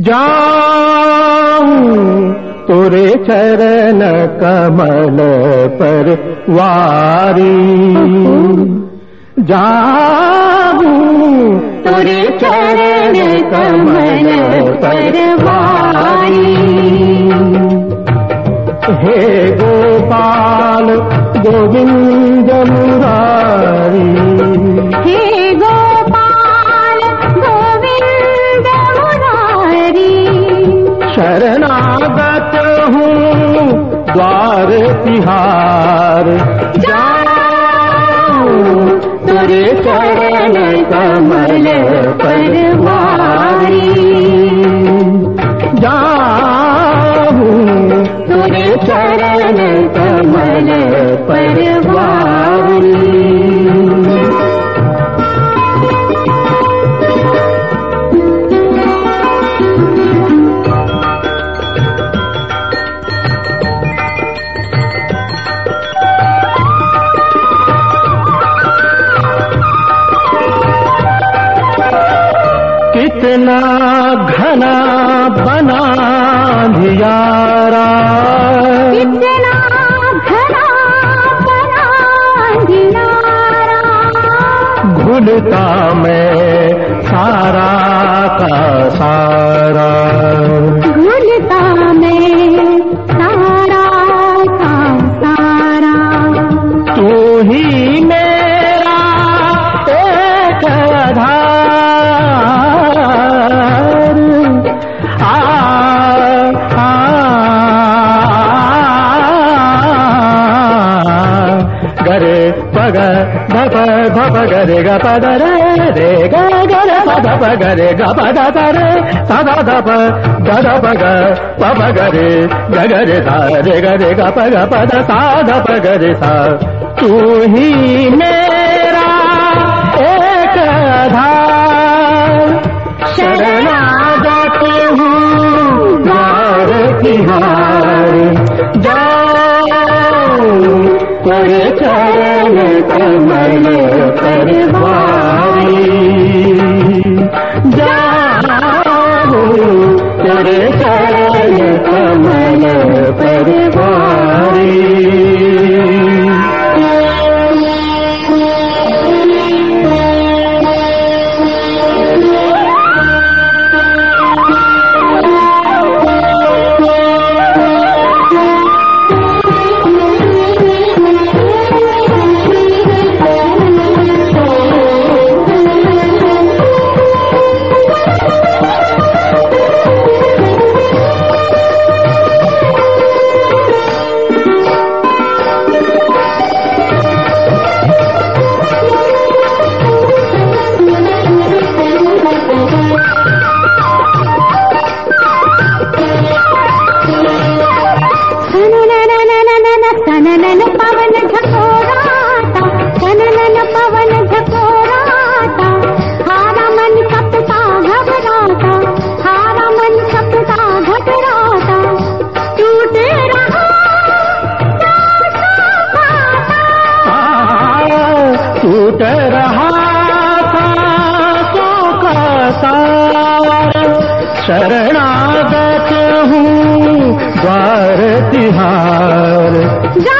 जाऊं तुरे चरण कमल पर वारी। जाऊं तुरे चरण कमल पर वारी। हे गोपाल गोविंद मुरारी शरणागत हूँ द्वार तिहार। जाऊँ तुरे चरण कमल पर कितना घना बना धियारा कितना घना बना दियारा घुलता मैं सारा का सारा। गरे ग पद रे रे ग गरे पद प गरे ग प रे सदा धप गद पग पप गरे ग गरे सा, रे गरे ग पद सा गरे सा। तू ही मेरा एक हूँ, द्वार तिहार जाऊँ तेरे चरण कमल पर शरणागत हूँ द्वार तिहार। तेरे